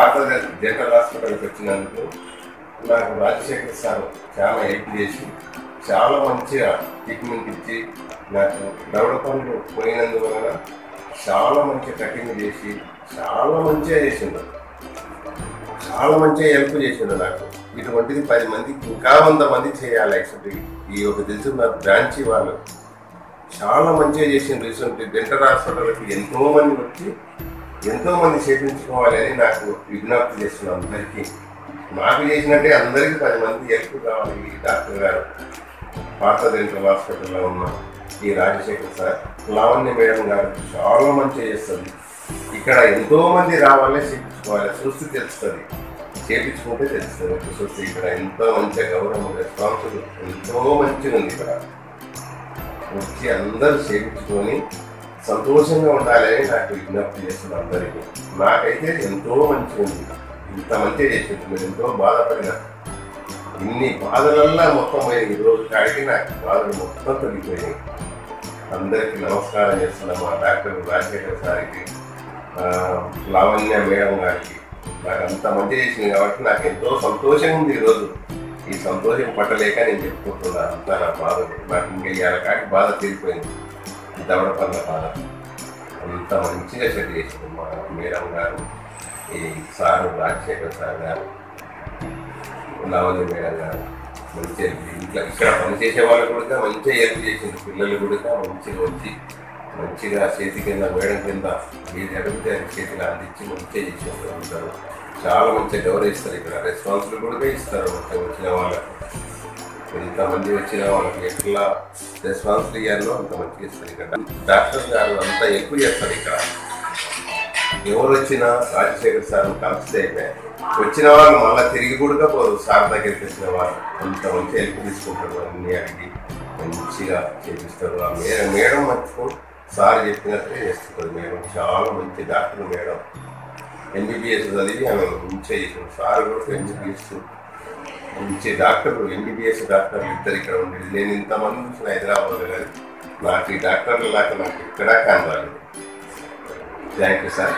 పాత జనరల్ హాస్పిటల్కి వచ్చినందుకు నాకు రాజశేఖర్ సార్ చాలా హెల్ప్ చేసి చాలా మంచిగా ట్రీట్మెంట్ ఇచ్చి నాకు దవడ పనులు పోయినందువలన చాలా మంచిగా కటింగ్ చేసి చాలా మంచిగా చేసిండు. చాలా మంచిగా హెల్ప్ చేసిండు నాకు. ఇటువంటిది పది మందికి ఇంకా వంద మంది చేయాలి యాక్చువల్లీ ఈ ఒక తెలిసిన బ్రాంచ్ వాళ్ళు. చాలా మంచిగా చేసిండు. రీసెంట్ డెంటల్ హాస్పిటల్కి ఎంతో మంది వచ్చి ఎంతో మంది చేపించుకోవాలని నాకు విజ్ఞప్తి చేస్తున్నాను అందరికీ. నాకు చేసినట్టే అందరికీ పది మంది హెల్ప్ కావాలి ఈ డాక్టర్ గారు. పాత హాస్పిటల్లో ఉన్న ఈ రాజశేఖర్ సార్ లావణ్య మేడం గారు చాలా మంచిగా చేస్తుంది ఇక్కడ ఎంతో మంది రావాలి చేయించుకోవాలి సృష్టి తెలుస్తుంది. చేయించుకుంటే తెలుస్తుంది. ఇప్పుడు ఇక్కడ ఎంతో మంచిగా గౌరవం రెస్పాన్స్ ఎంతో మంచిగా ఉంది ఇక్కడ. వచ్చి అందరూ చేయించుకొని సంతోషంగా ఉండాలని నాకు విజ్ఞప్తి చేస్తున్నాను అందరికీ. నాకైతే ఎంతో మంచిగా ఉంది. ఇంత మంచిగా చేసింది నేను ఎంతో బాధపడిన ఇన్ని బాధలల్లా మొత్తం పోయినాయి ఈ రోజు కాడికి నాకు బాధలు మొత్తం తగ్గిపోయాయి అందరికీ నమస్కారం చేస్తున్నాం మా డాక్టర్ రాజశేఖర్ సార్కి లావణ్య మేడం గారికి. నాకు అంత మంచి చేసింది కాబట్టి నాకు ఎంతో సంతోషంగా ఉంది ఈరోజు ఈ సంతోషం పట్టలేక నేను చెప్పుకుంటున్నాను అంతా నా బాధ. నాకు ఇంకా ఇవాళ కాకి బాధ తీరిపోయింది. దవడపల్ల పన్న అంత మంచిగా సెట్ చేసింది మా మేడం గారు ఈ సారు రాజశేఖర్ సార్ గారు లావణ్య మేడం గారు. మంచిగా ఇంట్లో ఇక్కడ పనిచేసే వాళ్ళు కూడా మంచిగా హెల్ప్ చేసింది. పిల్లలు కూడా మంచిగా వచ్చి మంచిగా చేతి కింద మేడం కింద ఏది అడిగితే అది చేతిలో అందించి మంచిగా చేసేస్తారు చాలా మంచిగా గౌరవిస్తారు ఇక్కడ. రెస్పాన్సిబుల్ కూడా ఇస్తారు. మొత్తం వచ్చిన వాళ్ళకి. ఎంతమంది వచ్చిన వాళ్ళకి ఎట్లా రెస్పాన్సిబుల్ ఇవ్వాలో అంత మంచిగా ఇస్తారు ఇక్కడ. డాక్టర్ గారు అంతా ఎక్కువ చేస్తారు ఇక్కడ. ఎవరు వచ్చినా రాజశేఖర్ సార్ కలిసి అయిపోయాయి వచ్చిన వాళ్ళు మళ్ళీ తిరిగి కూడా పోరు. సార్ దగ్గరికి వచ్చిన వాళ్ళు అంత మంచి హెల్ప్ తీసుకుంటారు. అన్ని అడిగి మంచిగా చేపిస్తారు. ఆ మేడం మేడం మర్చిపో సార్ చెప్పినట్టే చేస్తుంది మేడం చాలా మంచి డాక్టర్ మేడం. ఎంబీబీఎస్ చదివి ఆమె మంచిగా చేసిన సార్ కూడా ఎంబీబీఎస్ మంచి డాక్టర్లు ఎంబీబీఎస్ డాక్టర్లు ఇద్దరు ఇక్కడ ఉండేది నేను ఇంతమంది చూసిన హైదరాబాద్ కానీ నాకు ఈ డాక్టర్లు లాగా నాకు ఎక్కడా కనరాలేదు థ్యాంక్ యూ సార్.